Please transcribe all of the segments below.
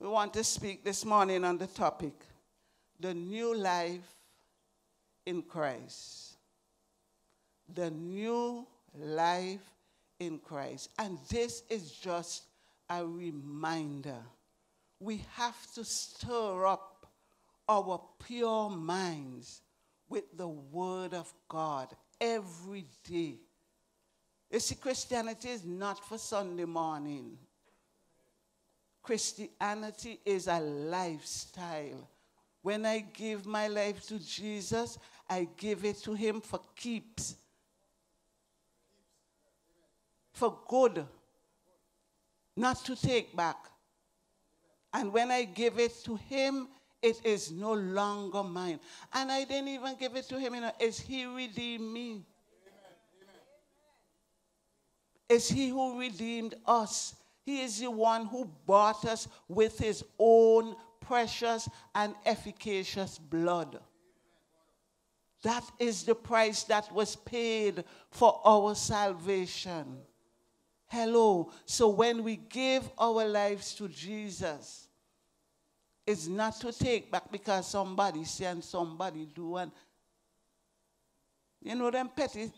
We want to speak this morning on the topic the new life in Christ. The new life in Christ. And this is just a reminder. We have to stir up our pure minds with the Word of God every day. You see, Christianity is not for Sunday morning. Christianity is a lifestyle. When I give my life to Jesus, I give it to Him for keeps, for good, not to take back. And when I give it to Him, it is no longer mine. And I didn't even give it to Him, you know, it's He redeemed me. Is He who redeemed us. He is the one who bought us with his own precious and efficacious blood. That is the price that was paid for our salvation. Hello. So when we give our lives to Jesus, it's not to take back because somebody say and somebody do. And you know them petty,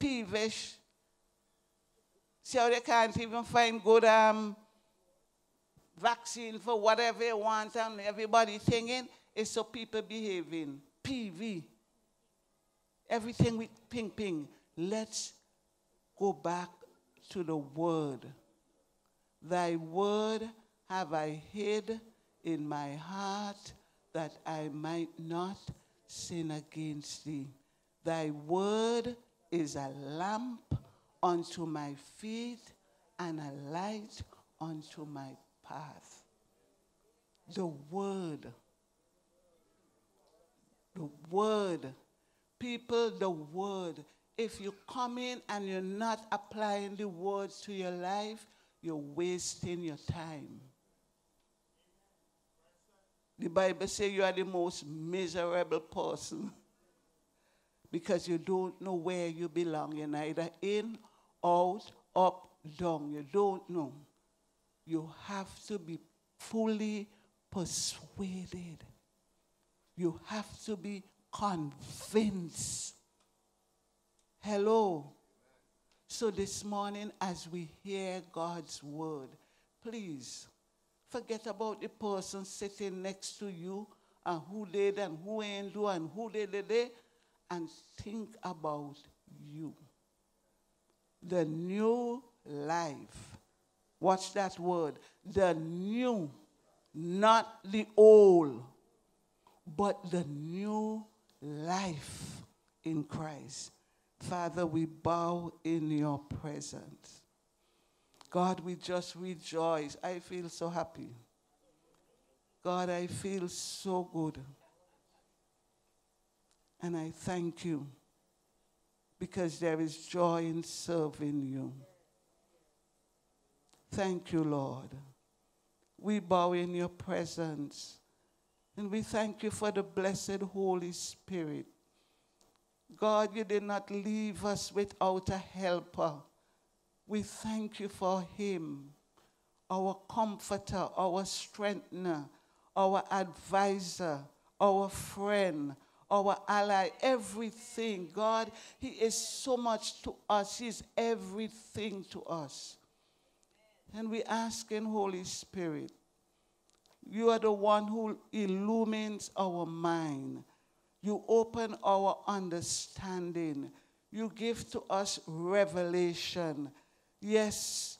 peevish, How they can't even find good um, vaccine for whatever they want and everybody thinking it's so people behaving. PV. Everything with ping ping. Let's go back to the word. Thy word have I hid in my heart that I might not sin against thee. Thy word is a lamp unto my feet and a light unto my path. The word. The word. People, the word. If you come in and you're not applying the Word to your life, you're wasting your time. The Bible says you are the most miserable person because you don't know where you belong. You're neither in out, up, down. You don't know. You have to be fully persuaded. You have to be convinced. Hello. So this morning, as we hear God's word, please forget about the person sitting next to you and who did and who ain't do and who did it, and think about you the new life. Watch that word. The new, not the old, but the new life in Christ. Father, we bow in your presence. God, we just rejoice. I feel so happy. God, I feel so good. And I thank you because there is joy in serving you. Thank you, Lord. We bow in your presence and we thank you for the blessed Holy Spirit. God, you did not leave us without a helper. We thank you for him, our comforter, our strengthener, our advisor, our friend, our ally, everything. God, He is so much to us. He is everything to us. And we ask in Holy Spirit, you are the one who illumines our mind. You open our understanding. You give to us revelation. Yes,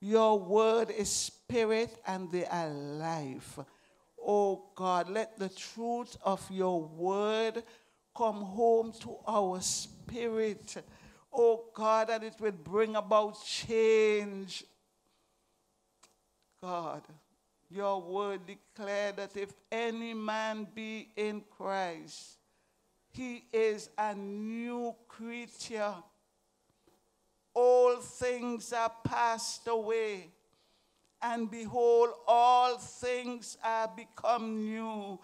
your word is spirit and they are life. Oh God, let the truth of your word come home to our spirit. Oh God, that it will bring about change. God, your word declared that if any man be in Christ, he is a new creature. All things are passed away and behold, all things are become new.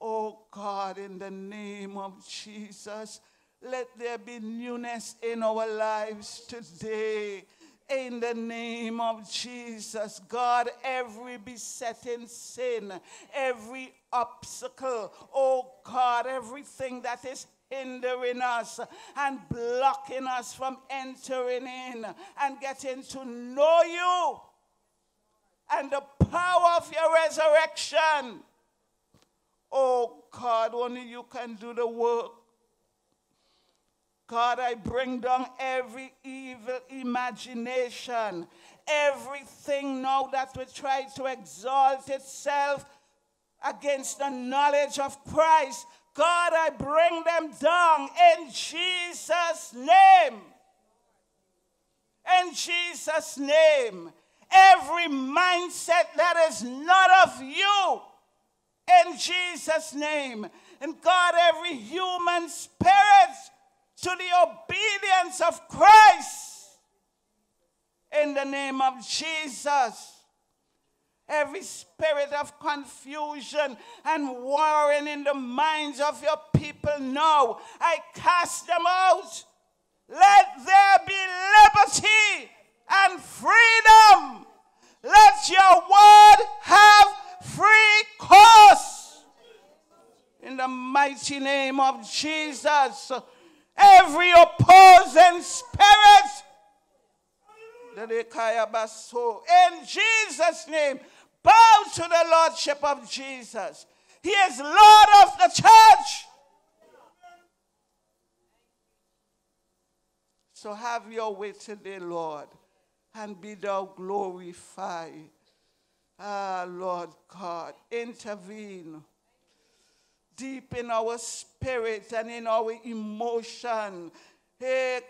Oh God, in the name of Jesus, let there be newness in our lives today. In the name of Jesus, God, every besetting sin, every obstacle, oh God, everything that is hindering us and blocking us from entering in and getting to know you and the power of your resurrection. Oh God, only you can do the work. God, I bring down every evil imagination, everything now that will try to exalt itself against the knowledge of Christ. God, I bring them down in Jesus' name. In Jesus' name. Every mindset that is not of you, in Jesus' name. And God, every human spirit to the obedience of Christ in the name of Jesus. Every spirit of confusion and warring in the minds of your people now, I cast them out. Let there be liberty and freedom. Let your word have free course. In the mighty name of Jesus every opposing spirit. In Jesus' name, bow to the Lordship of Jesus. He is Lord of the church. So have your way today, Lord, and be thou glorified. Ah, Lord God, intervene deep in our spirit and in our emotion. Hey,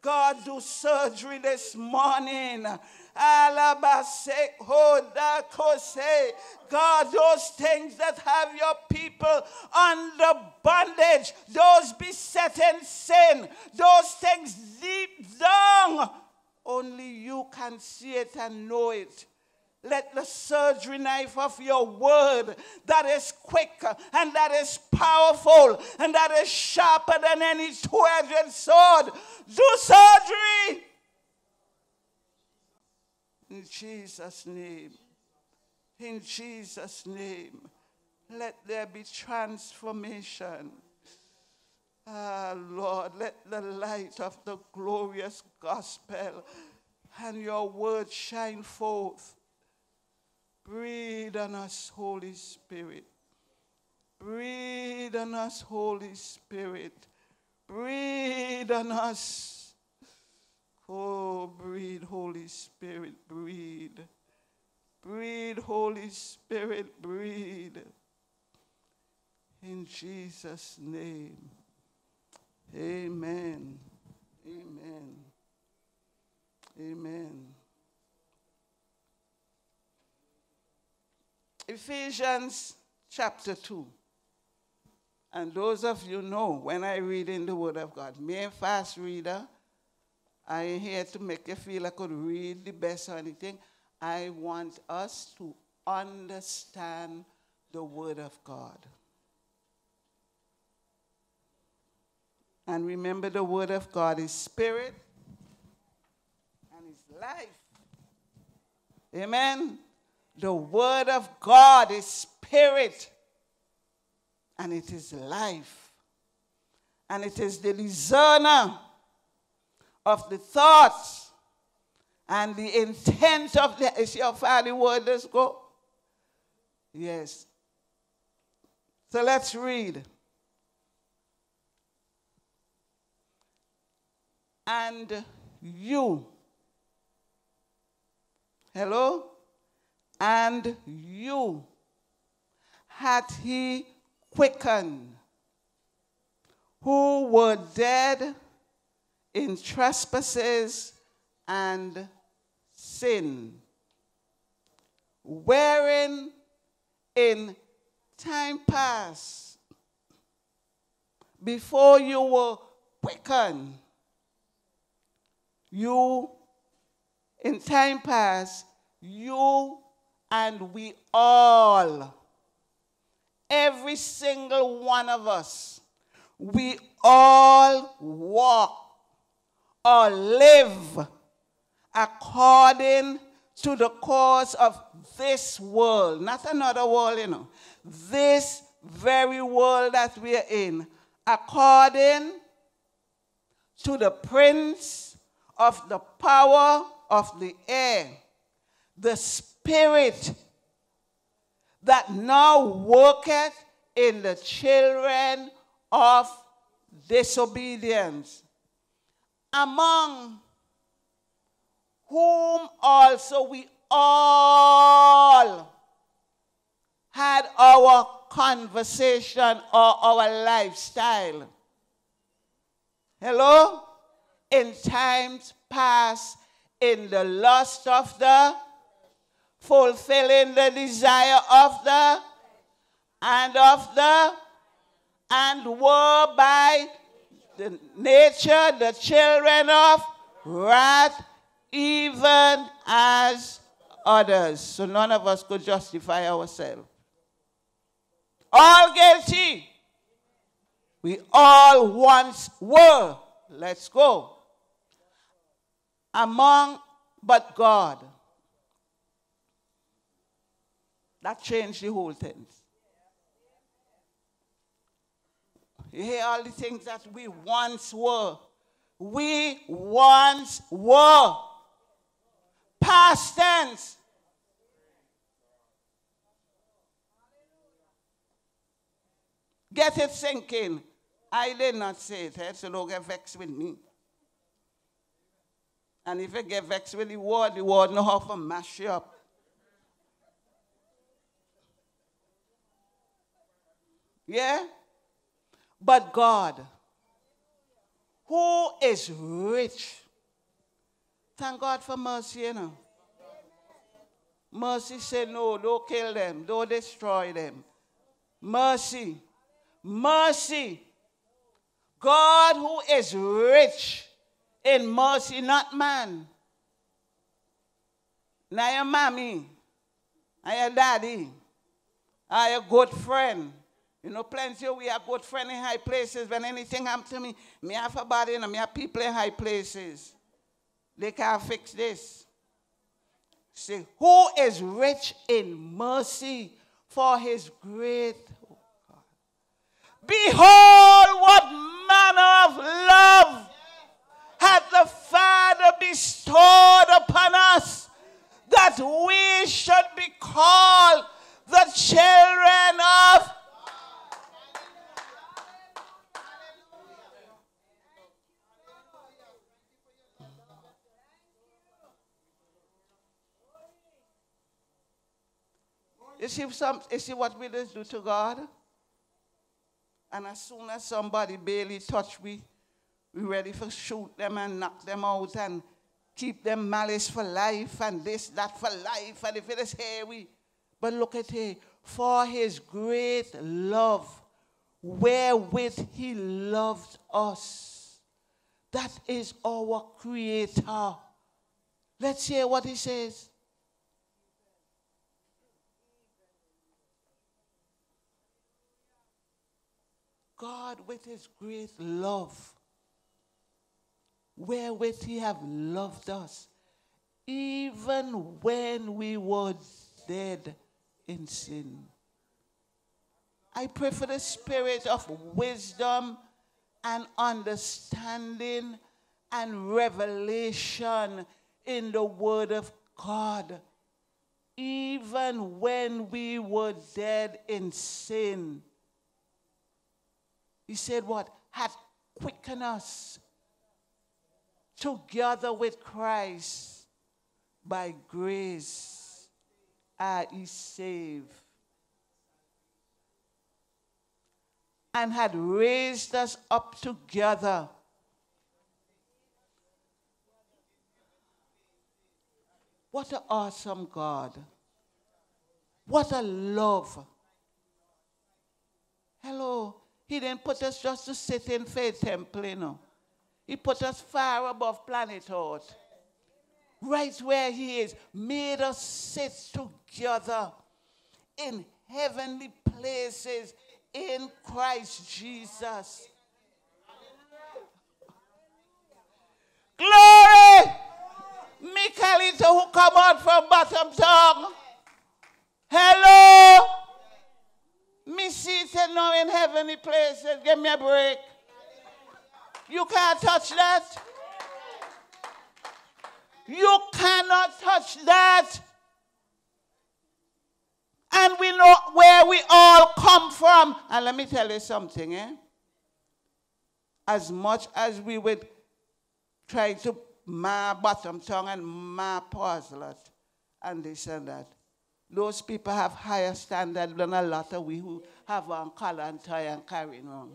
God, do surgery this morning. God, those things that have your people under bondage, those besetting sin, those things deep down, only you can see it and know it. Let the surgery knife of your word that is quick and that is powerful and that is sharper than any two edged sword do surgery. In Jesus' name. In Jesus' name. Let there be transformation. Ah, Lord, let the light of the glorious gospel and your word shine forth Breathe on us, Holy Spirit. Breathe on us, Holy Spirit. Breathe on us. Oh, breathe, Holy Spirit, breathe. Breathe, Holy Spirit, breathe. In Jesus' name. Amen. Amen. Amen. Ephesians chapter 2. And those of you know when I read in the Word of God, me a fast reader, I ain't here to make you feel I could read the best or anything. I want us to understand the Word of God. And remember, the Word of God is spirit and is life. Amen. The word of God is spirit and it is life. And it is the discerner of the thoughts and the intent of the. Is your father word? Let's go. Yes. So let's read. And you. Hello? and you had he quickened, who were dead in trespasses and sin, wherein in time past, before you were quickened, you, in time past, you and we all, every single one of us, we all walk or live according to the course of this world, not another world, you know, this very world that we are in, according to the prince of the power of the air, the spirit that now worketh in the children of disobedience, among whom also we all had our conversation or our lifestyle. Hello? In times past, in the lust of the, fulfilling the desire of the, and of the, and were by the nature the children of wrath, even as others. So none of us could justify ourselves. All guilty. We all once were. Let's go. Among but God. That changed the whole thing. You hear all the things that we once were. We once were. Past tense. Get it sinking. I did not say it, so don't get vexed with me. And if you get vexed with the word, the word know how to mash you up. Yeah? But God, who is rich, thank God for mercy, you know. Mercy said, no, don't kill them, don't destroy them. Mercy, mercy. God who is rich in mercy, not man. Now your mommy, and your daddy, are your good friend. You know, plenty of we are good friends in high places. When anything happens to me, me have a body and me have people in high places. They can't fix this. See, who is rich in mercy for his great Behold, what manner of love hath the Father bestowed upon us that we should be called the children of You see, some, you see what we do to God? And as soon as somebody barely touch we, we ready for shoot them and knock them out and keep them malice for life and this, that for life. And if it is here, we. But look at here. For his great love, wherewith he loved us. That is our creator. Let's hear what he says. God with his great love, wherewith he have loved us, even when we were dead in sin. I pray for the spirit of wisdom and understanding and revelation in the Word of God. Even when we were dead in sin, he said, What? Had quickened us together with Christ by grace are ye saved. And had raised us up together. What an awesome God. What a love. Hello. He didn't put us just to sit in faith temple, you know. He put us far above planet Earth. Right where he is. Made us sit together in heavenly places in Christ Jesus. Glory! Michelito who come out from Bottom Town. Hello? Me seated now in heavenly places. Give me a break. You can't touch that. You cannot touch that. And we know where we all come from. And let me tell you something, eh? As much as we would try to my Bottom Town and my Paul's Lot and this and that, those people have higher standard than a lot of we who have on collar and tie and carrying on.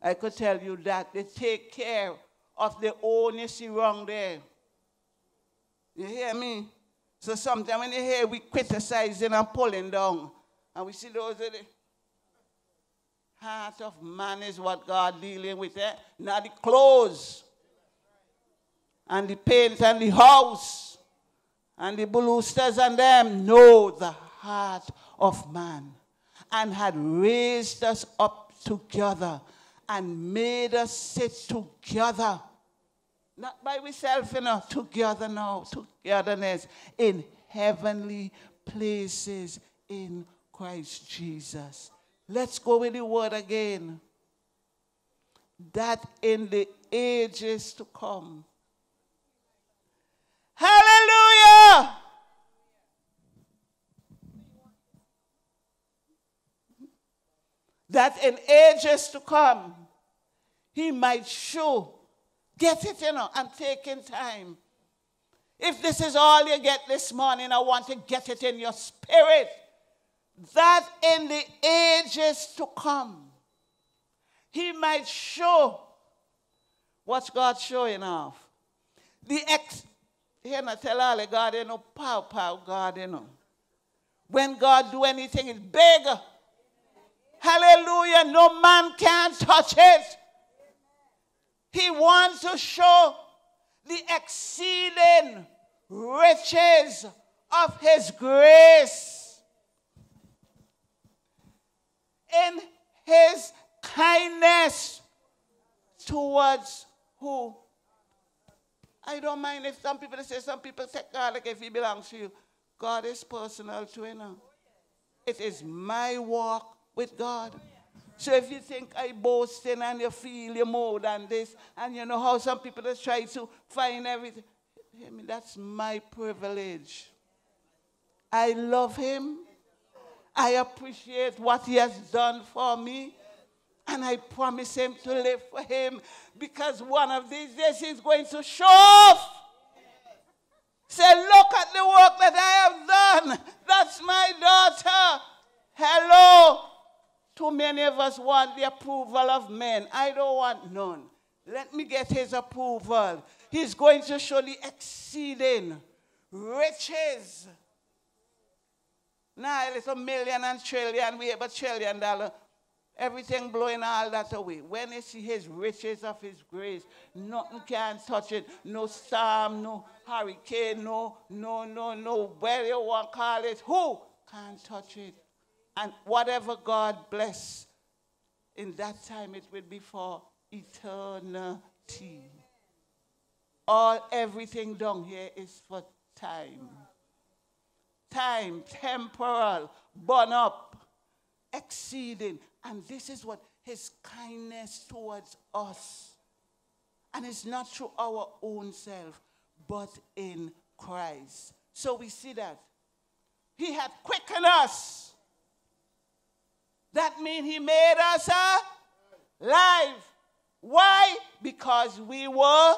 I could tell you that they take care of the own you wrong there. You hear me? So sometimes when you hear we criticizing and pulling down, and we see those the heart of man is what God dealing with, eh? Not the clothes, and the paint and the house, and the balloosters and them. know the heart of man, and had raised us up together and made us sit together not by ourselves, you know, together now, togetherness in heavenly places in Christ Jesus. Let's go with the word again. That in the ages to come. Hallelujah! That in ages to come, he might show Get it, you know. I'm taking time. If this is all you get this morning, I want to get it in your spirit that in the ages to come, He might show what's God showing off. The ex, here not tell all God, you know, pow, pow, God, you know. When God do anything, it's bigger. Hallelujah. No man can touch it. He wants to show the exceeding riches of His grace in His kindness towards who? I don't mind if some people say, some people say, God, like if He belongs to you. God is personal to you know. It is my walk with God. So if you think I boasting and you feel you more than this, and you know how some people just try to find everything, I mean, that's my privilege. I love him. I appreciate what he has done for me. And I promise him to live for him because one of these days he's going to show off. Say, look at the work that I have done. That's my daughter. Hello. Too many of us want the approval of men. I don't want none. Let me get his approval. He's going to show the exceeding riches. Now, it's a million and trillion, we have a trillion dollar. Everything blowing all that away. When you see his riches of his grace, nothing can touch it. No storm, no hurricane, no, no, no, no, where you want call it. Who can touch it? And whatever God bless in that time, it will be for eternity. All everything down here is for time. Time, temporal, born up, exceeding. And this is what his kindness towards us. And it's not through our own self, but in Christ. So we see that. He had quickened us that means he made us alive. Why? Because we were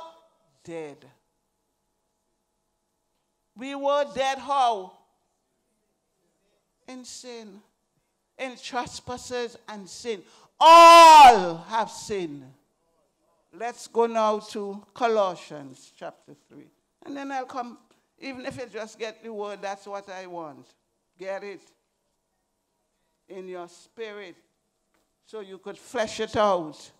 dead. We were dead how? In sin. In trespasses and sin. All have sinned. Let's go now to Colossians chapter 3. And then I'll come, even if you just get the word, that's what I want. Get it? in your spirit so you could flesh it out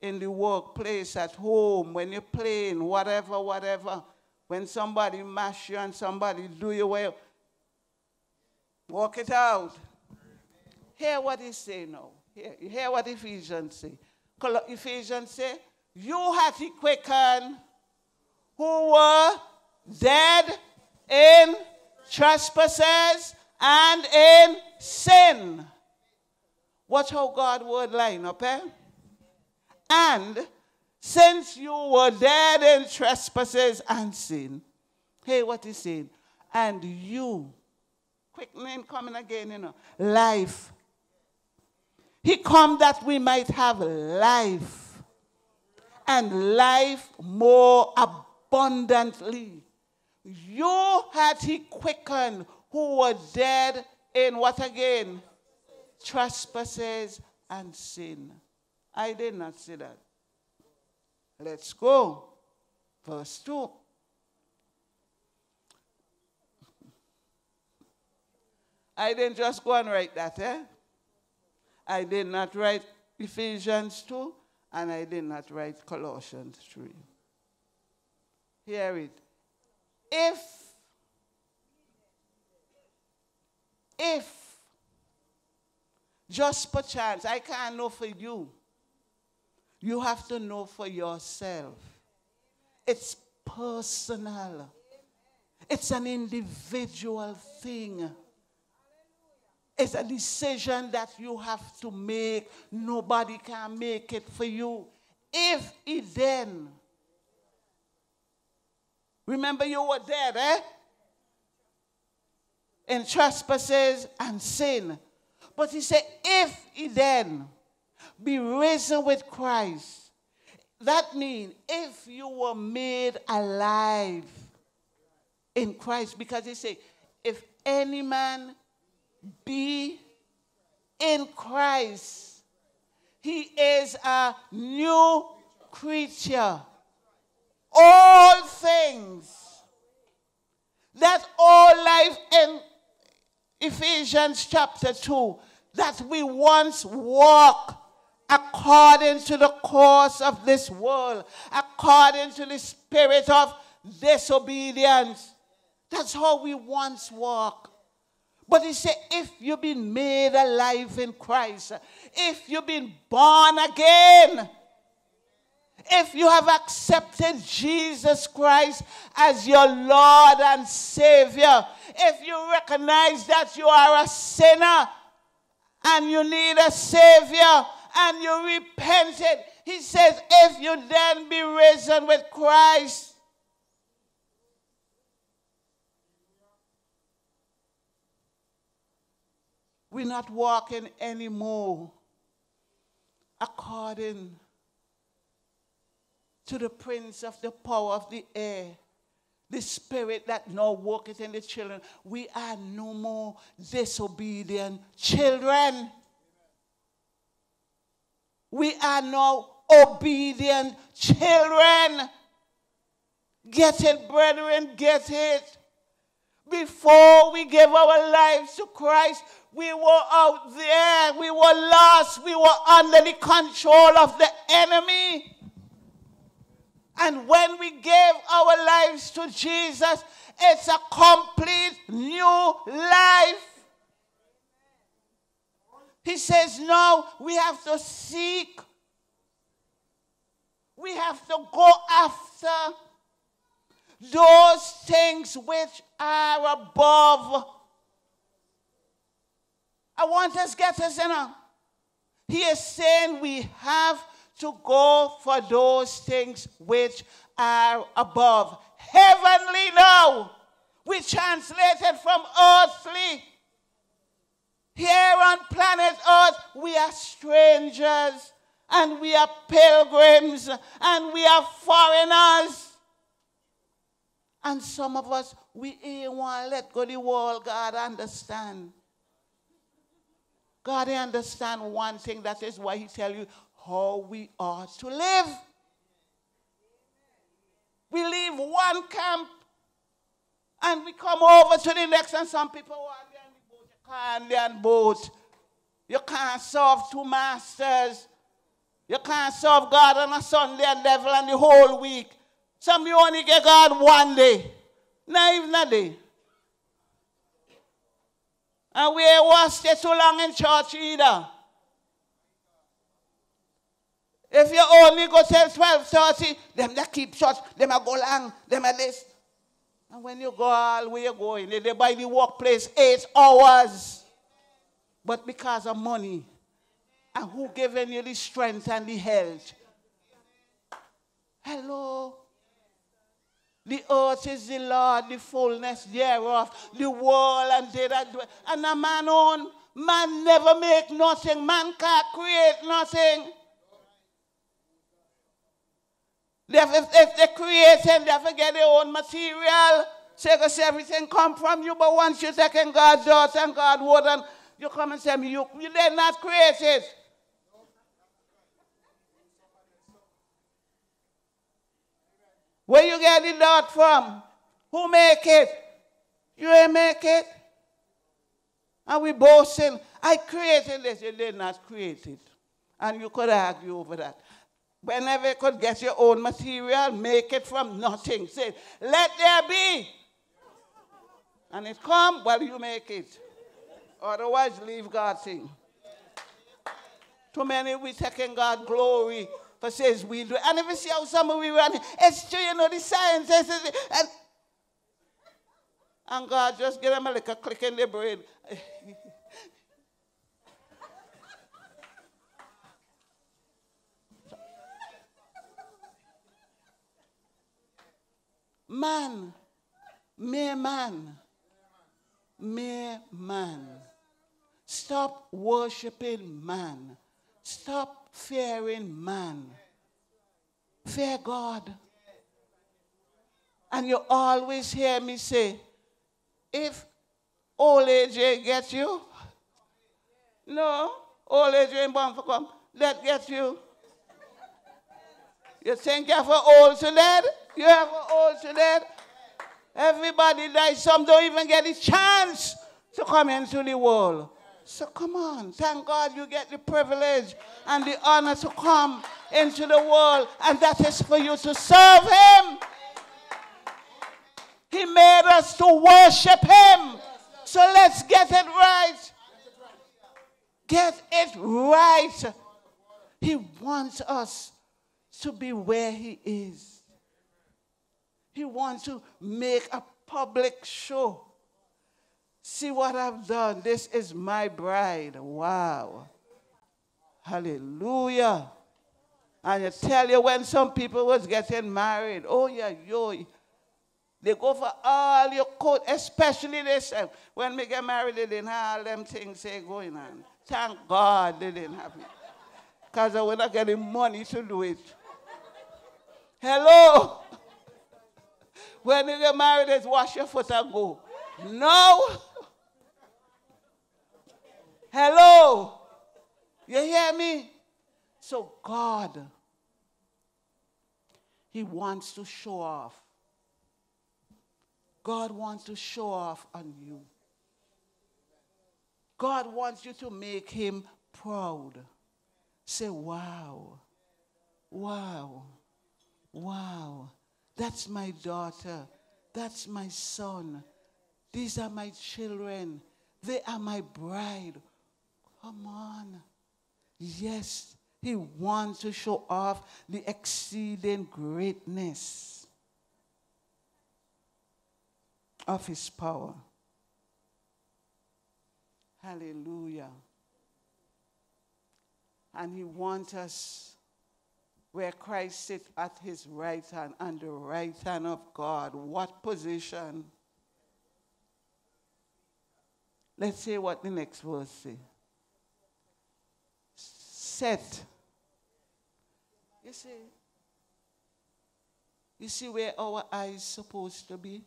in the workplace, at home, when you're playing, whatever, whatever. When somebody mash you and somebody do you well, walk it out. Hear what he say now. Hear, hear what Ephesians say. Ephesians say, You had he quickened who were dead in trespasses and in sin. Watch how God would line up, eh? And since you were dead in trespasses and sin, hey, what is saying? And you, quick name coming again, you know, life. He come that we might have life and life more abundantly. You had he quickened who were dead in what again? Trespasses and sin. I did not say that. Let's go. Verse 2. I didn't just go and write that, eh? I did not write Ephesians 2, and I did not write Colossians 3. Hear it. If, if, just perchance, I can't know for you, you have to know for yourself. It's personal. It's an individual thing. It's a decision that you have to make. Nobody can make it for you. If it then, remember you were dead, eh? In trespasses and sin. But he said, if he then be risen with Christ. That means if you were made alive in Christ, because he said, if any man be in Christ, he is a new creature. All things that all life in Ephesians chapter 2 that we once walk according to the course of this world, according to the spirit of disobedience. That's how we once walk. But he said, if you've been made alive in Christ, if you've been born again, if you have accepted Jesus Christ as your Lord and Savior, if you recognize that you are a sinner and you need a Savior, and you repented, he says, if you then be risen with Christ, we're not walking anymore according to the prince of the power of the air, the spirit that now worketh in the children. We are no more disobedient children. We are now obedient children. Get it, brethren, get it. Before we gave our lives to Christ, we were out there, we were lost, we were under the control of the enemy. And when we gave our lives to Jesus, it's a complete new life. He says, no, we have to seek. We have to go after those things which are above. I want us get us in a. He is saying we have to go for those things which are above. Heavenly now. We translated from earthly. Here on planet Earth, we are strangers and we are pilgrims and we are foreigners. And some of us, we ain't want to let go the world. God understand. God understand one thing. That is why he tell you how we are to live. We leave one camp and we come over to the next and some people want can't boat. You can't serve two masters. You can't serve God on a Sunday and devil on the whole week. Some you only get God one day. Not even a day. And we to stay too long in church either. If you only go till 12 30, them that keep church, them a go long, them a this. And when you go all where you going, they buy the workplace eight hours. But because of money, and who given you the strength and the health? Hello? The earth is the Lord, the fullness thereof, the world and they that dwell. And a man own, man never make nothing, man can't create nothing. If, if they create and they forget their own material, say because everything come from you, but once you take in God's thoughts and God's word, and you come and say, you, you did not create it. Where you get the dot from? Who make it? You ain't make it. And we boasting, I created this. You did not create it. And you could argue over that. Whenever you could get your own material, make it from nothing. Say, let there be. And it come, well, you make it. Otherwise, leave God thing. Too many we taking God glory says we do. And if you see how some of we run, it's true, you know, the science. And, and God just give them a little click in the brain. man, mere man, mere man. Stop worshiping man. Stop fearing man. Fear God. And you always hear me say, if old age gets you, no, old age ain't born for come. That gets you. You think you're for old to dead? You have for old to dead? Everybody dies. Some don't even get a chance to come into the world. So come on, thank God you get the privilege and the honor to come into the world, and that is for you to serve Him. He made us to worship Him. So let's get it right. Get it right. He wants us to be where He is. He wants to make a public show See what I've done. This is my bride. Wow. Hallelujah. And I tell you, when some people was getting married, oh yeah, yo, they go for all your coat, especially this. When we get married, they didn't have all them things say going on. Thank God they didn't have it. Because I was not getting money to do it. Hello? When you get married, it's wash your foot and go. No. Hello. You hear me? So God, He wants to show off. God wants to show off on you. God wants you to make Him proud. Say, wow, wow, wow. That's my daughter. That's my son. These are my children. They are my bride. Come on. Yes, he wants to show off the exceeding greatness of his power. Hallelujah. And he wants us where Christ sits at his right hand, and the right hand of God. What position? Let's see what the next verse says set. You see, you see where our eyes supposed to be?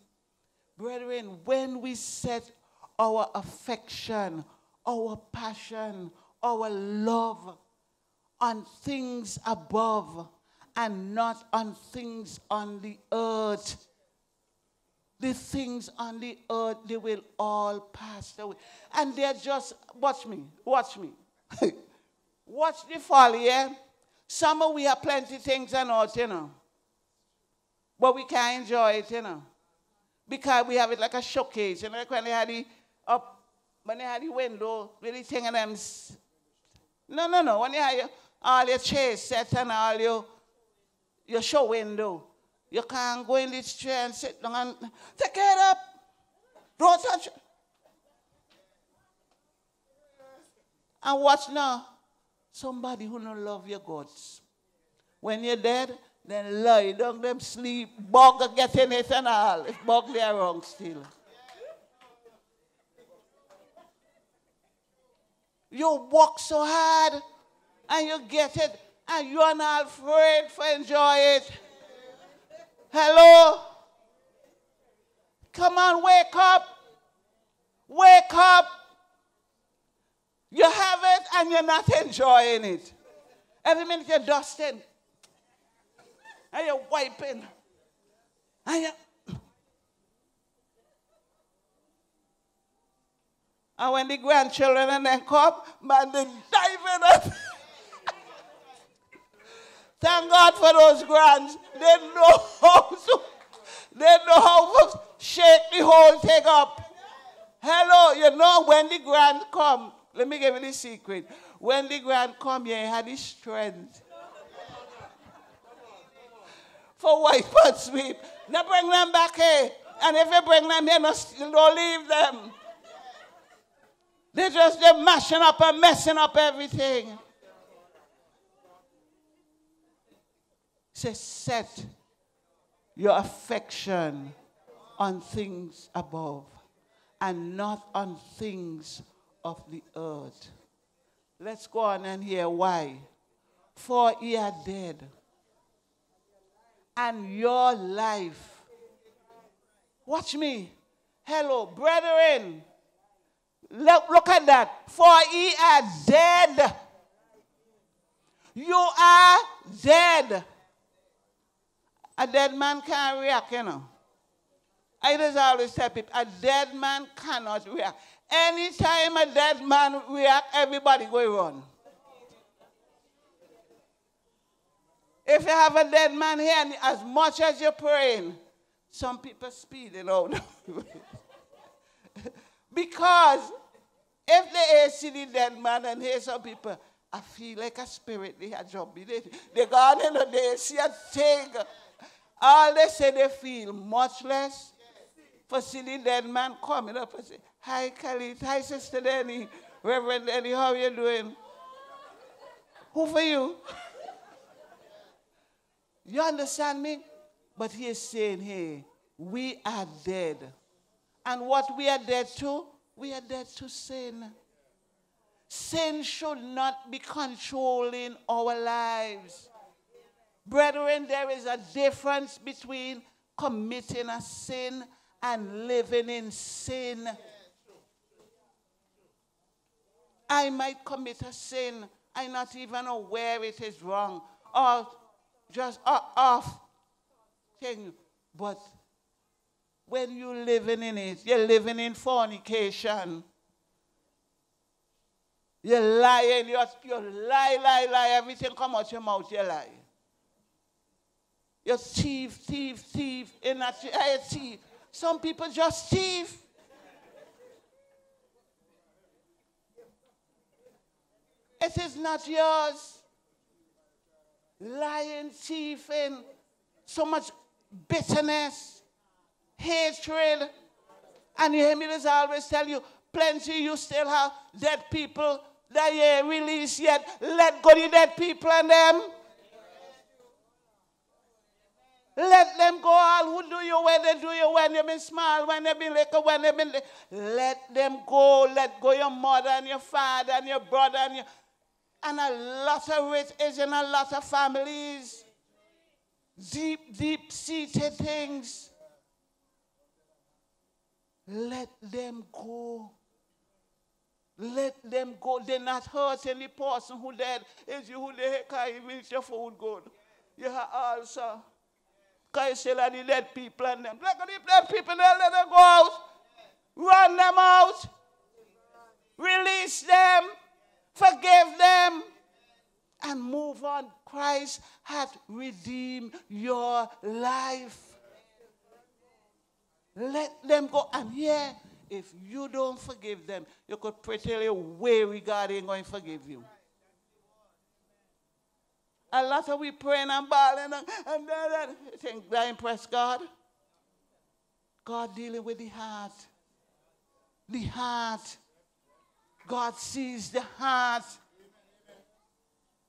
Brethren, when we set our affection, our passion, our love on things above and not on things on the earth, the things on the earth, they will all pass away. And they're just, watch me, watch me. Watch the fall, yeah? Summer we have plenty things and all, you know. But we can't enjoy it, you know. Because we have it like a showcase. You know, like when they had the up, when they had the window, really thing and them. No, no, no. When they had all your chase set and all your, your show window. You can't go in this chair and sit down and take it up. Don't touch. And watch now. Somebody who don't love your gods. When you're dead, then lie down them sleep, bug get it and all. If bug they are wrong still. You work so hard and you get it and you're not afraid to enjoy it. Hello? Come on, wake up. Wake up. You have it and you're not enjoying it. Every minute you're dusting and you're wiping and you And when the grandchildren and then come, man, they diving up. Thank God for those grands. They know how to, they know how to shake the whole thing up. Hello, you know when the grand come, let me give you the secret. When the grand come here, he had his strength. For wipe and sweep. Now bring them back here. And if you bring them here, don't leave them. They're just they're mashing up and messing up everything. Say, set your affection on things above and not on things of the earth. Let's go on and hear why. For ye are dead, and your life. Watch me. Hello, brethren. Look, look at that. For ye are dead. You are dead. A dead man can't react, you know. I just always tell people, a dead man cannot react. Anytime a dead man react, everybody go run. If you have a dead man here, and as much as you're praying, some people speed it out. because if they see the dead man and hear some people, I feel like a spirit they had me. They, they gone in and they see a thing. All they say they feel much less for seeing the dead man coming up and say, Hi, Kelly. Hi, Sister Dennie. Reverend Dennie, how are you doing? Who for you? you understand me? But he is saying, hey, we are dead. And what we are dead to? We are dead to sin. Sin should not be controlling our lives. Brethren, there is a difference between committing a sin and living in sin. I might commit a sin. I'm not even aware it is wrong or just off thing. But when you're living in it, you're living in fornication. You're lying, you're, you lie, lie, lie, everything come out your mouth, you lie. You're thief, thief, thief, in that I thief. Some people just thief. It is not yours. Lying, thieving, so much bitterness hatred. And you hear me just always tell you, plenty you still have dead people that you ain't released yet. Let go the dead people and them. Let them go all who do you when they do you when they been small, when they been little, when they been Let them go. Let go your mother and your father and your brother and your and a lot of it is in a lot of families. Deep, deep seated things. Let them go. Let them go. They're not hurting the person who dead. It's you who they even your food good. You have also. Can you still have the dead people and them? Let the dead people there, let them go out. Run them out. Release them. Forgive them. And move on. Christ hath redeemed your life. Let them go. And here, if you don't forgive them, you could till weary God ain't going to forgive you. A lot of we praying and bawling and, and, and, and think that impress God. God dealing with the heart. The heart. God sees the heart.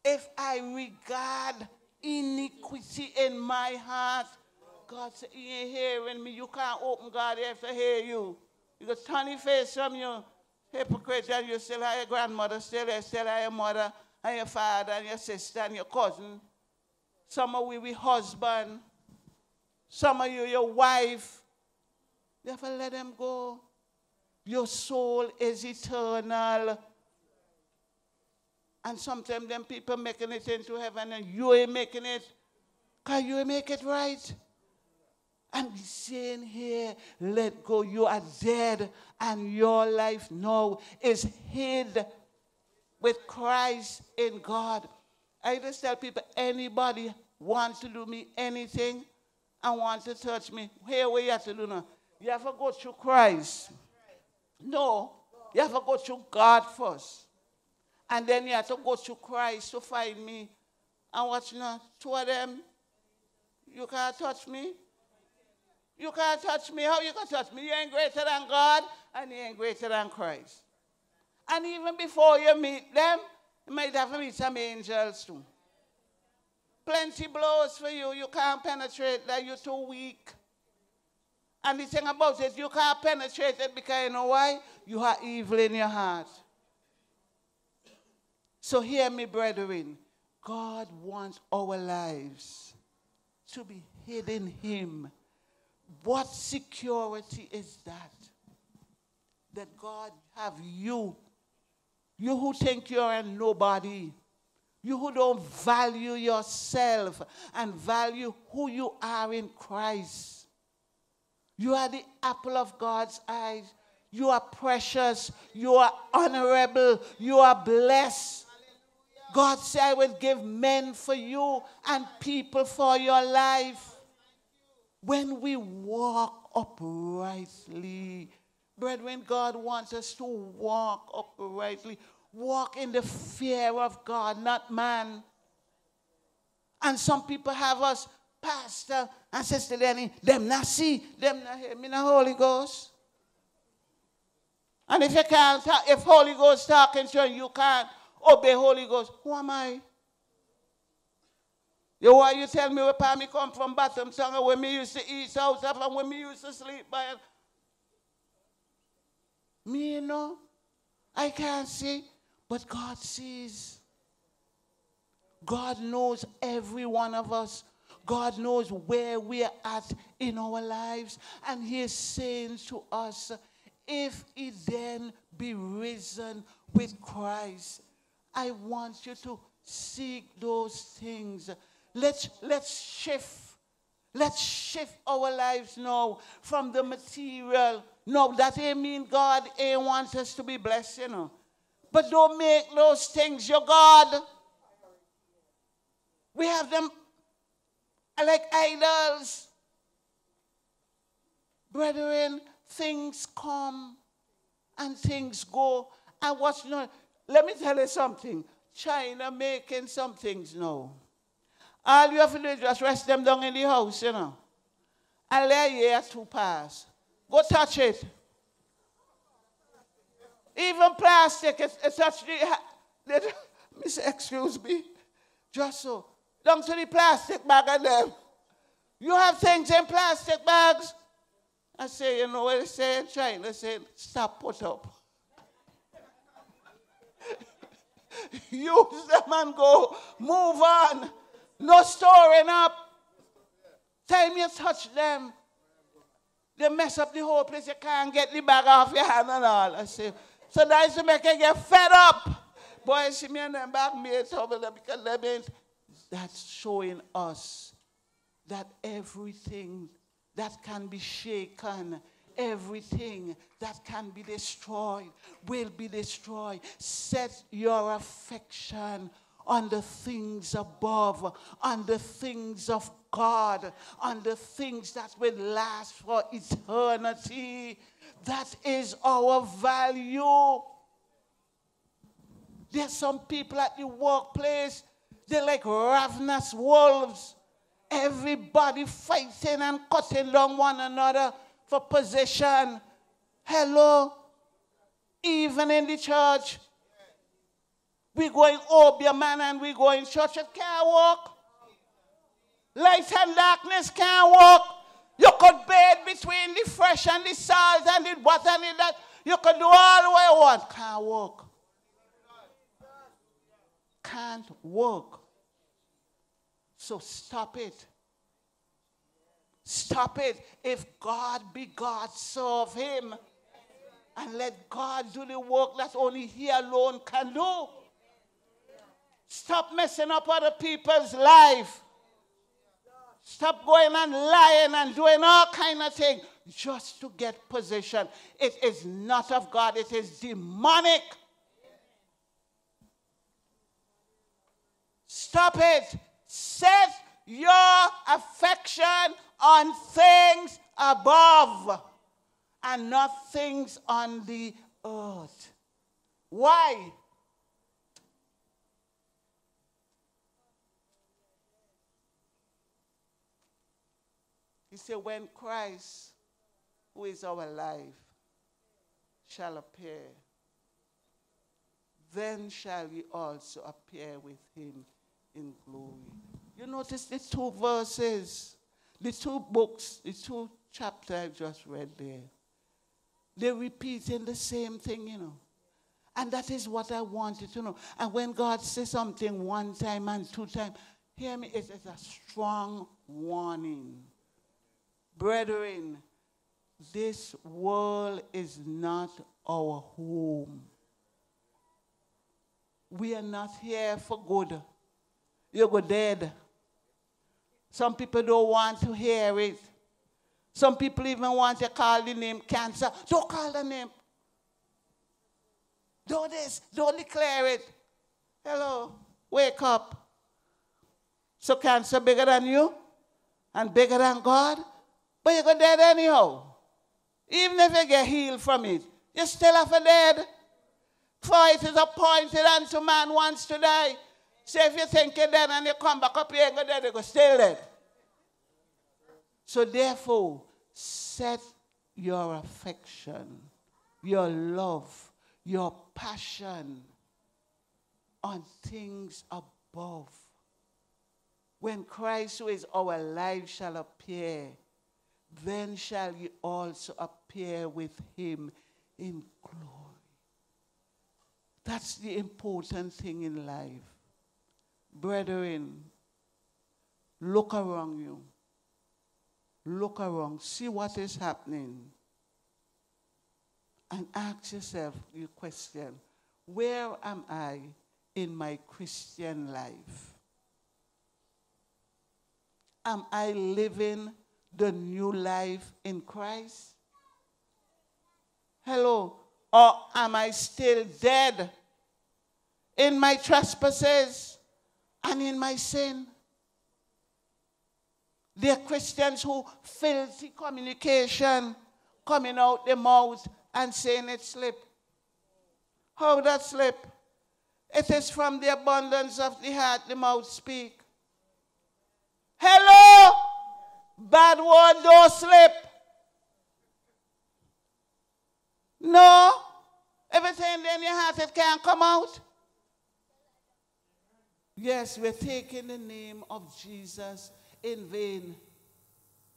If I regard iniquity in my heart, God said, You ain't hearing me. You can't open God here to hear you. You got tiny face from you, hypocrite, and you still have your grandmother, still there, still have your mother, and your father, and your sister, and your cousin. Some of you, your husband. Some of you, your wife. You have let them go. Your soul is eternal. And sometimes them people making it into heaven and you ain't making it. Can you make it right. And he's saying here, let go. You are dead, and your life now is hid with Christ in God. I just tell people anybody wants to do me anything and wants to touch me, here you have to do now. You have to go through Christ. No, you have to go through God first. And then you have to go through Christ to find me. And watch now, two of them, you can't touch me. You can't touch me. How you can touch me? You ain't greater than God and you ain't greater than Christ. And even before you meet them, you might have to meet some angels too. Plenty blows for you. You can't penetrate that. You're too weak. And the thing about it, you can't penetrate it because you know why? You have evil in your heart. So hear me, brethren. God wants our lives to be hidden in Him what security is that? That God have you. You who think you're a nobody. You who don't value yourself and value who you are in Christ. You are the apple of God's eyes. You are precious. You are honorable. You are blessed. God said, I will give men for you and people for your life. When we walk uprightly, brethren, God wants us to walk uprightly, walk in the fear of God, not man. And some people have us, Pastor and Sister Lenny, them not see, them not hear me, not Holy Ghost. And if you can't, if Holy Ghost talking to you, you can't obey Holy Ghost, who am I? You why you tell me where me come from Bottom Town when me used to eat south and when me used to sleep by me you know I can't see but God sees God knows every one of us God knows where we are at in our lives and he is saying to us if he then be risen with Christ I want you to seek those things Let's, let's shift. Let's shift our lives now from the material. No, that ain't mean God ain't wants us to be blessed, you know. But don't make those things your God. We have them like idols. Brethren, things come and things go. And what's not, let me tell you something. China making some things now. All you have to do is just rest them down in the house, you know. And let years to pass. Go touch it. Even plastic, it's, it's touch the, Miss, excuse me, just so. Down to the plastic bag of them. You have things in plastic bags. I say, you know what they say in China? They say, stop, put up. Use them and go. Move on. No storing up. Time you touch them, they mess up the whole place. You can't get the bag off your hand and all. I say, so that's to make you get fed up. Boy, see me and them mates over there because they means that's showing us that everything that can be shaken, everything that can be destroyed will be destroyed. Set your affection on the things above, on the things of God, on the things that will last for eternity. That is our value. There's some people at the workplace, They're like ravenous wolves. Everybody fighting and cutting down one another for position. Hello? Even in the church. We going your man and we go in church. It can't walk. Light and darkness can't walk. You could bathe between the fresh and the salt and the water and the that. You could do all the way you want. Can't walk. Can't work. So stop it. Stop it. If God be God, serve Him. And let God do the work that only He alone can do. Stop messing up other people's life. Stop going and lying and doing all kind of things just to get position. It is not of God, it is demonic. Stop it. Set your affection on things above and not things on the earth. Why? He said, when Christ, who is our life, shall appear, then shall ye also appear with him in glory. You notice the two verses, the two books, the two chapters I just read there. They're repeating the same thing, you know. And that is what I wanted to know. And when God says something one time and two times, hear me, it's, it's a strong warning. Brethren, this world is not our home. We are not here for good. You go dead. Some people don't want to hear it. Some people even want to call the name cancer. Don't call the name. Do this. Don't declare it. Hello. Wake up. So cancer bigger than you and bigger than God? But you go dead anyhow. Even if you get healed from it, you still have a dead. For it is appointed unto man once to die. So if you think you're dead and you come back up, you ain't go dead, you go still dead. So therefore, set your affection, your love, your passion on things above. When Christ, who is our life, shall appear, then shall ye also appear with him in glory. That's the important thing in life. Brethren, look around you. Look around. See what is happening. And ask yourself the question where am I in my Christian life? Am I living the new life in Christ? Hello. Or am I still dead in my trespasses and in my sin? There are Christians who filthy communication coming out their mouth and saying it slip. How that slip? It is from the abundance of the heart the mouth speak. Hello? Bad word don't slip. No. Everything in your heart, it can't come out. Yes, we're taking the name of Jesus in vain.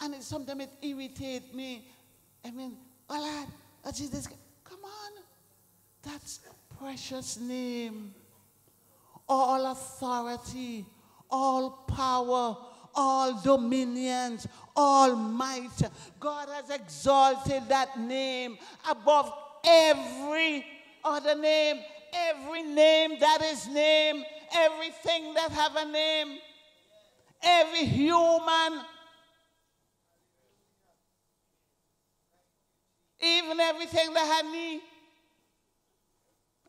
And it, sometimes it irritates me. I mean, oh Lord, oh Jesus, come on. That's a precious name. All authority, all power, all dominions, all might. God has exalted that name above every other name, every name that is named, everything that have a name, every human, even everything that had knee,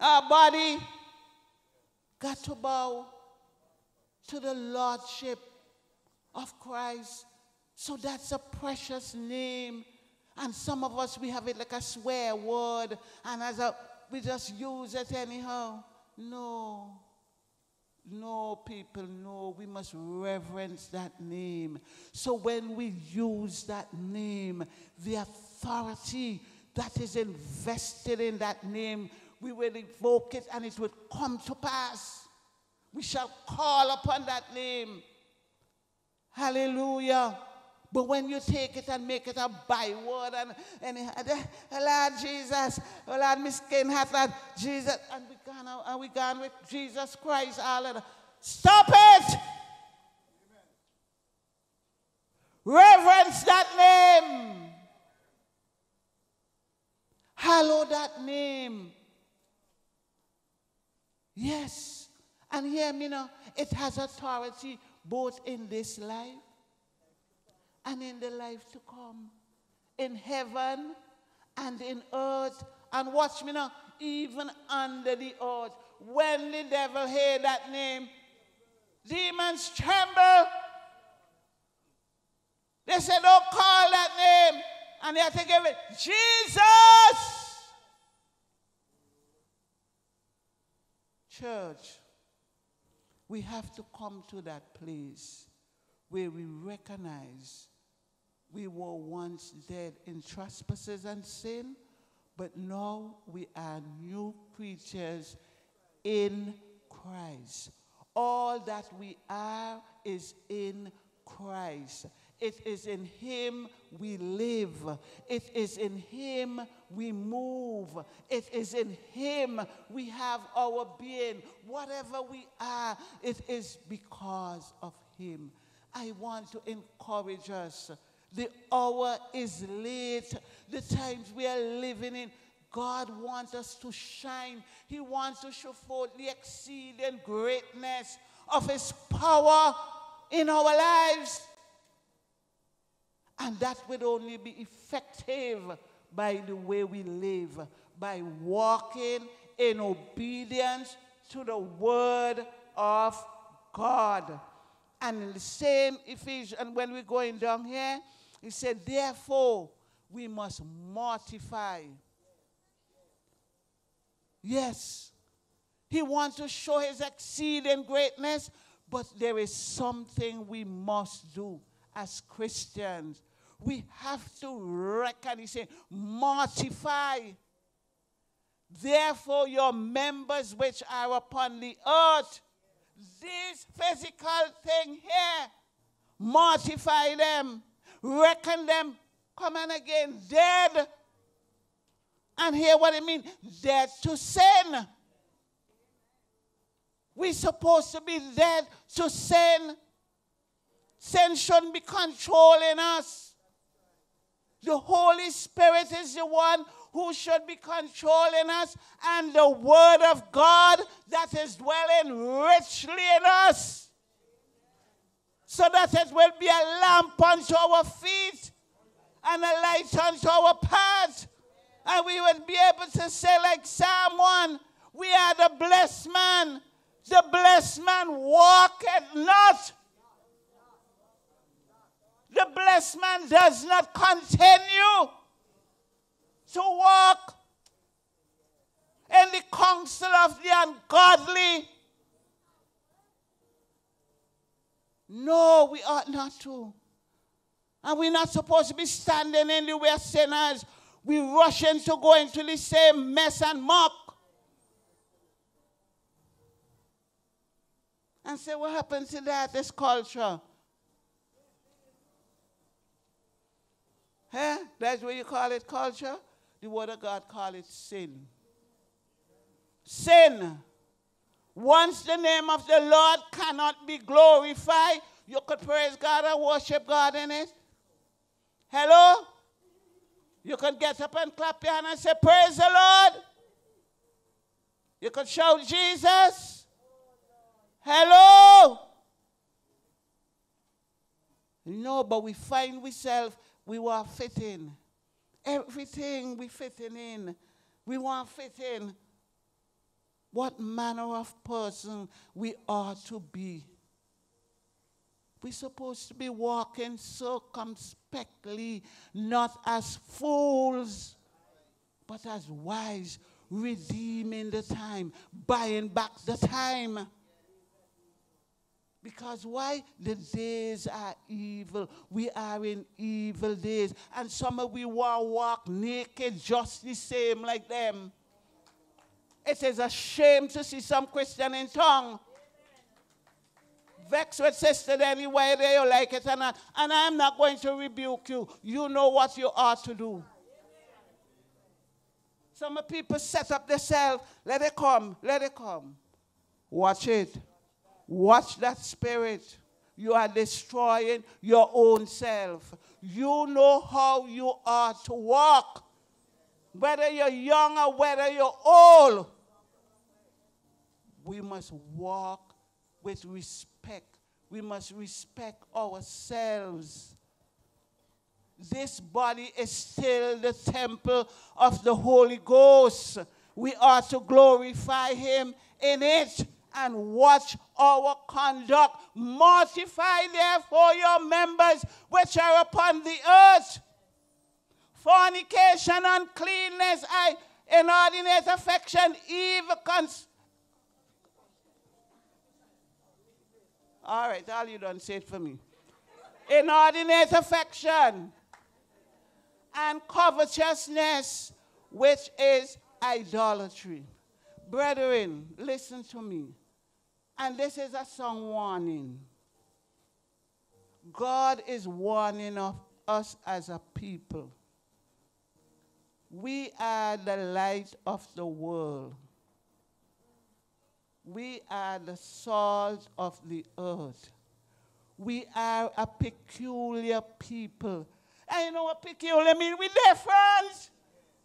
our body, got to bow to the Lordship of Christ. So that's a precious name. And some of us, we have it like a swear word, and as a, we just use it anyhow. No. No, people, no, we must reverence that name. So when we use that name, the authority that is invested in that name, we will invoke it and it will come to pass. We shall call upon that name. Hallelujah. But when you take it and make it a byword and, and Lord Jesus, oh Lord Miss Ken that Jesus, and we gone, and we gone with Jesus Christ, all of. Stop it! Reverence that name. Hallow that name. Yes. And hear me now, it has authority both in this life and in the life to come, in heaven and in earth. And watch me now, even under the earth. When the devil hear that name, demons tremble. They say, Don't call that name. And they have to give it, Jesus. Church, we have to come to that place where we recognize we were once dead in trespasses and sin, but now we are new creatures in Christ. All that we are is in Christ. It is in Him we live. It is in Him we move. It is in Him we have our being. Whatever we are, it is because of Him. I want to encourage us. The hour is late. The times we are living in, God wants us to shine. He wants to show forth the exceeding greatness of His power in our lives. And that would only be effective by the way we live, by walking in obedience to the word of God. And in the same Ephesians, and when we're going down here, he said, therefore, we must mortify. Yes. He wants to show his exceeding greatness, but there is something we must do as Christians. We have to reckon, he said, mortify. Therefore, your members which are upon the earth, this physical thing here, mortify them, reckon them, come on again, dead. And hear what it means dead to sin. We're supposed to be dead to sin. Sin shouldn't be controlling us. The Holy Spirit is the one who should be controlling us, and the Word of God that is dwelling richly in us, so that it will be a lamp unto our feet and a light unto our path. And we will be able to say, like Psalm 1, we are the blessed man. The blessed man walketh not the blessed man does not continue to walk in the counsel of the ungodly. No, we ought not to. And we're not supposed to be standing of sinners. We rush into go into the same mess and muck. And say, what happened to that, this culture? Huh? That's what you call it culture. The word of God call it sin. Sin. Once the name of the Lord cannot be glorified, you could praise God and worship God in it. Hello? You could get up and clap your hand and say, Praise the Lord. You could shout Jesus. Hello? No, but we find ourselves we were fit in. Everything we fitting in. We want fit in. What manner of person we are to be. We're supposed to be walking circumspectly, not as fools, but as wise, redeeming the time, buying back the time. Because why? The days are evil. We are in evil days. And some of we will walk naked just the same like them. It is a shame to see some Christian in tongue. Vex with sister anyway, they you like it or not. And I'm not going to rebuke you. You know what you ought to do. Some people set up themselves. Let it come. Let it come. Watch it. Watch that spirit. You are destroying your own self. You know how you are to walk. Whether you're young or whether you're old, we must walk with respect. We must respect ourselves. This body is still the temple of the Holy Ghost. We are to glorify Him in it and watch our conduct. Mortify therefore your members which are upon the earth. Fornication, uncleanness, inordinate affection, evil cons. All right, all you done say it for me. Inordinate affection and covetousness, which is idolatry. Brethren, listen to me. And this is a song warning. God is warning of us as a people. We are the light of the world. We are the salt of the earth. We are a peculiar people. And you know what peculiar mean? We different.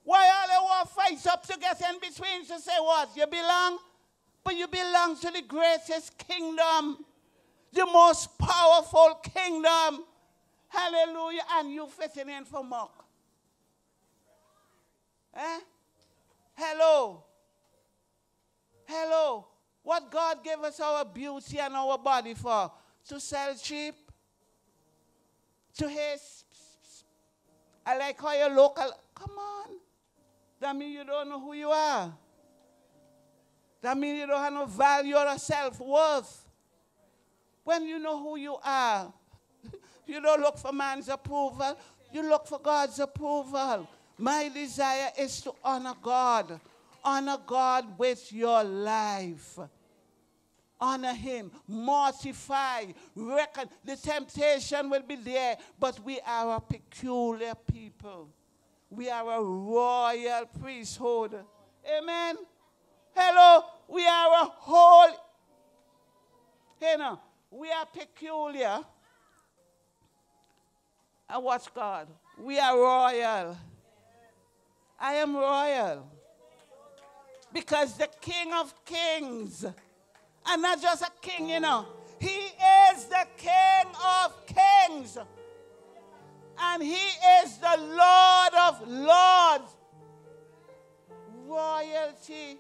Why all they want fights up to get in between to say what? You belong? But you belong to the greatest kingdom, the most powerful kingdom. Hallelujah. And you fitting in for mock. Eh? Hello. Hello. What God gave us our beauty and our body for? To sell cheap? To his. I like how you look. Come on. That means you don't know who you are. That means you don't have no value or self worth. When you know who you are, you don't look for man's approval, you look for God's approval. My desire is to honor God. Honor God with your life. Honor Him. Mortify. Reckon. The temptation will be there, but we are a peculiar people. We are a royal priesthood. Amen. Hello, we are a whole. You know, we are peculiar. And watch God. We are royal. I am royal. Because the King of Kings, and not just a king, you know, he is the King of Kings. And he is the Lord of Lords. Royalty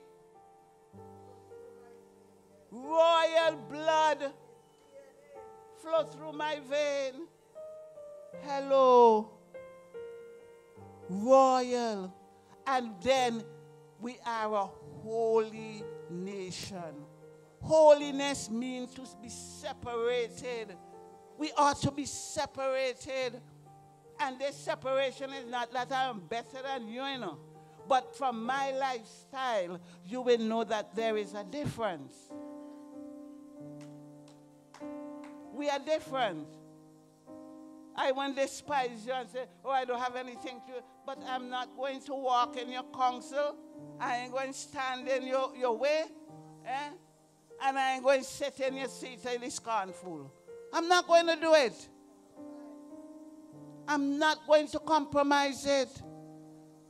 royal blood flow through my vein. Hello. Royal. And then we are a holy nation. Holiness means to be separated. We ought to be separated. And this separation is not that I'm better than you, you know. But from my lifestyle, you will know that there is a difference. We are different. I won't despise you and say, oh, I don't have anything to, but I'm not going to walk in your counsel. I ain't going to stand in your, your way. Eh? And I ain't going to sit in your seat and be scornful. I'm not going to do it. I'm not going to compromise it.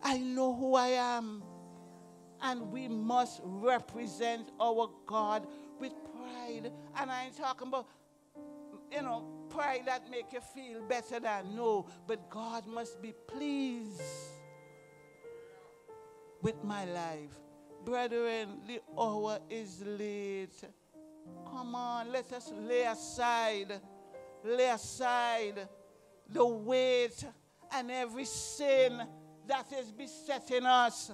I know who I am. And we must represent our God with pride. And I ain't talking about you know, pride that make you feel better than no, but God must be pleased with my life. Brethren, the hour is late. Come on, let us lay aside, lay aside the weight and every sin that is besetting us.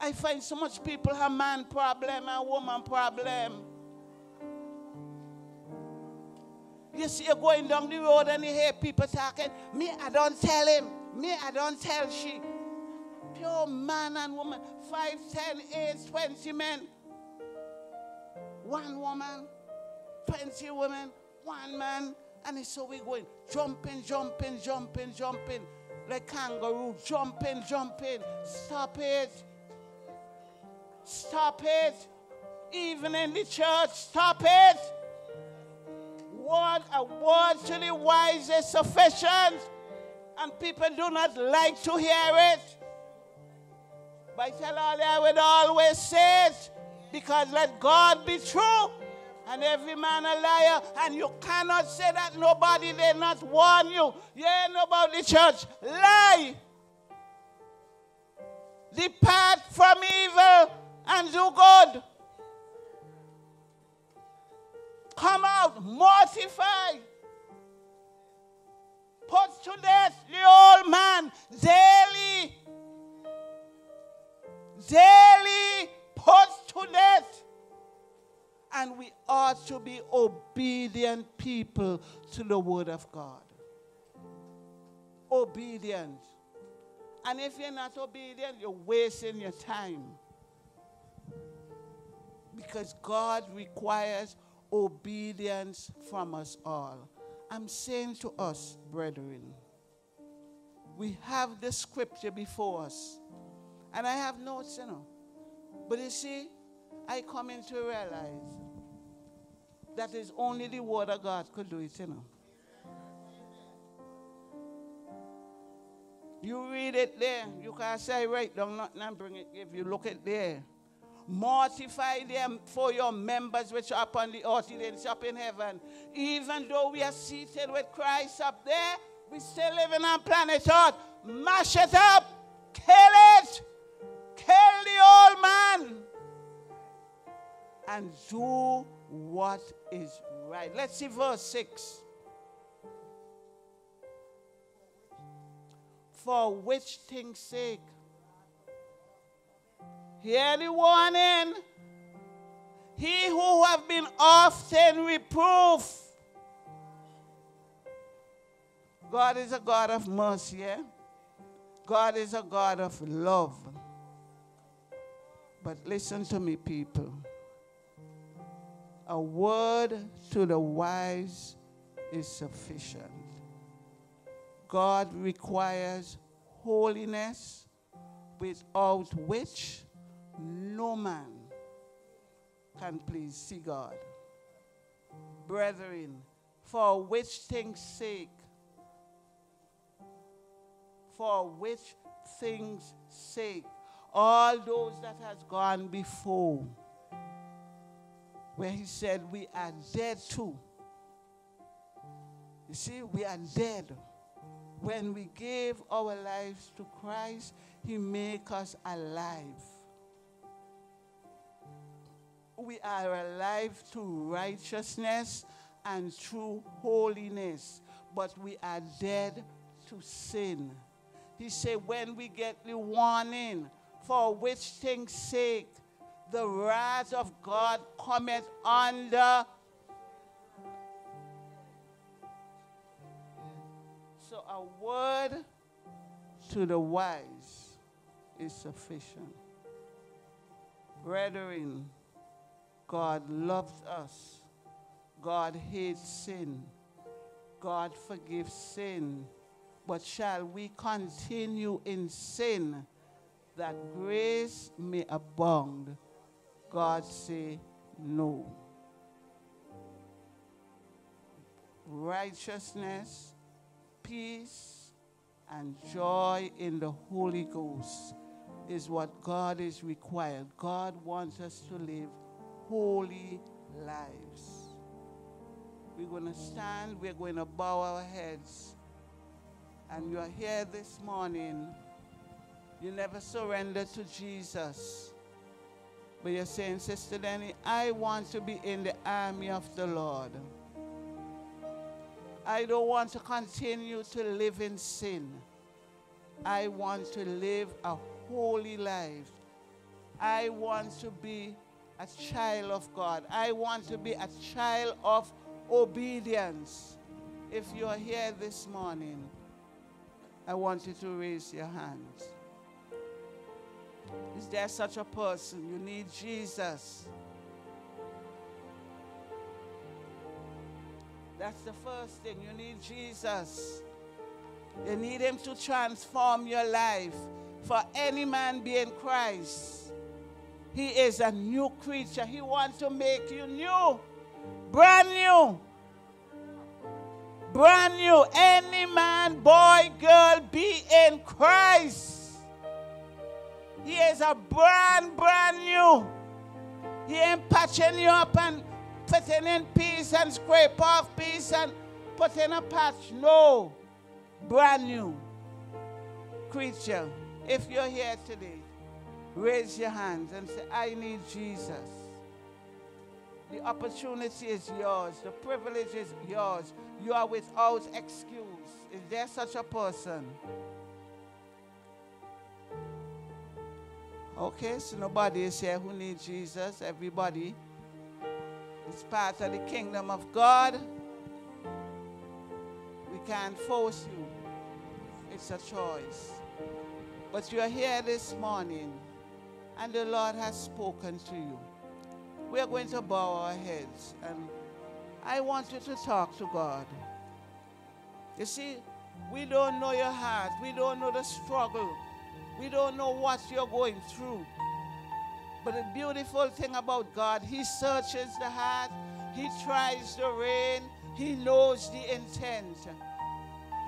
I find so much people have man problem and woman problem. You see, you're going down the road and you hear people talking. Me, I don't tell him. Me, I don't tell she. Pure man and woman. Five, ten, eight, twenty men. One woman. Twenty women. One man. And so we're going jumping, jumping, jumping, jumping. Like kangaroo. Jumping, jumping. Stop it. Stop it. Even in the church, stop it. Word, a word wise is sufficient. And people do not like to hear it. But I tell all I would always say it. Because let God be true and every man a liar. And you cannot say that nobody did not warn you. You ain't about the church. Lie. Depart from evil and do good. Come out, mortify. Put to death the old man daily. Daily put to death. And we ought to be obedient people to the word of God. Obedient. And if you're not obedient, you're wasting your time. Because God requires obedience from us all. I'm saying to us, brethren, we have the scripture before us. And I have notes, you know. But you see, I come in to realize that is only the word of God could do it, you know. You read it there. You can't say right down nothing and bring it. If you look at there. Mortify them for your members which are upon the earth ordinance up in heaven. Even though we are seated with Christ up there, we still living on planet Earth. Mash it up. Kill it. Kill the old man. And do what is right. Let's see verse 6. For which thing's sake Hear the warning. He who have been often reproved. God is a God of mercy, yeah? God is a God of love. But listen to me, people. A word to the wise is sufficient. God requires holiness without which no man can please see God. Brethren, for which things sake, for which things sake, all those that has gone before, where he said we are dead too. You see, we are dead. When we gave our lives to Christ, he make us alive we are alive to righteousness and through holiness, but we are dead to sin. He said, when we get the warning, for which thing's sake the wrath of God cometh under. So a word to the wise is sufficient. Brethren, God loves us. God hates sin. God forgives sin. But shall we continue in sin that grace may abound? God say no. Righteousness, peace, and joy in the Holy Ghost is what God is required. God wants us to live holy lives. We're going to stand, we're going to bow our heads. And you are here this morning. You never surrendered to Jesus. But you're saying, Sister Dennie, I want to be in the army of the Lord. I don't want to continue to live in sin. I want to live a holy life. I want to be a child of God. I want to be a child of obedience. If you are here this morning, I want you to raise your hands. Is there such a person? You need Jesus. That's the first thing. You need Jesus. You need Him to transform your life. For any man be in Christ, He is a new creature. He wants to make you new, brand new. Brand new. Any man, boy, girl, be in Christ. He is a brand, brand new. He ain't patching you up and putting in piece and scrape off piece and putting a patch. No. Brand new creature. If you're here today, raise your hands and say, I need Jesus. The opportunity is yours. The privilege is yours. You are without excuse. Is there such a person? Okay, so nobody is here who needs Jesus. Everybody is part of the kingdom of God. We can't force you. It's a choice. But you are here this morning and the Lord has spoken to you. We are going to bow our heads and I want you to talk to God. You see, we don't know your heart. We don't know the struggle. We don't know what you're going through. But the beautiful thing about God, He searches the heart, He tries the rein, He knows the intent.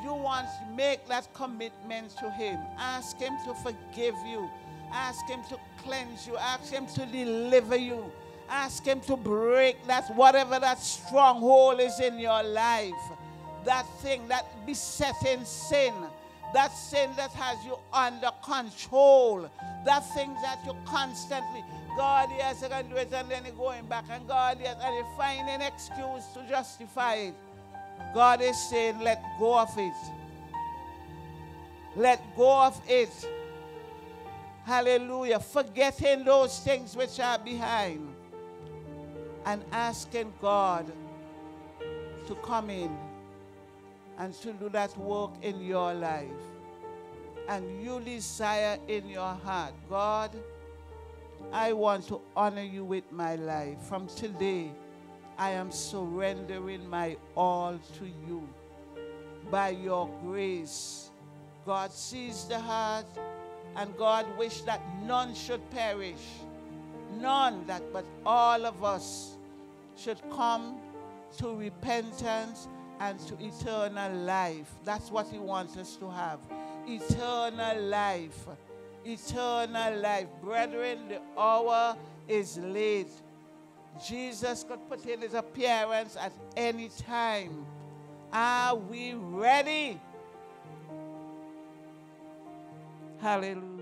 You want to make that commitment to Him. Ask Him to forgive you. Ask Him to cleanse you. Ask Him to deliver you. Ask Him to break that, whatever that stronghold is in your life, that thing, that besetting sin that sin that has you under control, that thing that you constantly, God, yes, I can do it, and then you're going back, and God, yes, and you find an excuse to justify it. God is saying, let go of it. Let go of it. Hallelujah. Forgetting those things which are behind and asking God to come in and to do that work in your life. And you desire in your heart, God, I want to honor you with my life. From today, I am surrendering my all to you. By your grace, God sees the heart, and God wish that none should perish. None that, but all of us should come to repentance and to eternal life. That's what He wants us to have. Eternal life. Eternal life. Brethren, the hour is late. Jesus could put in his appearance at any time. Are we ready? Hallelujah.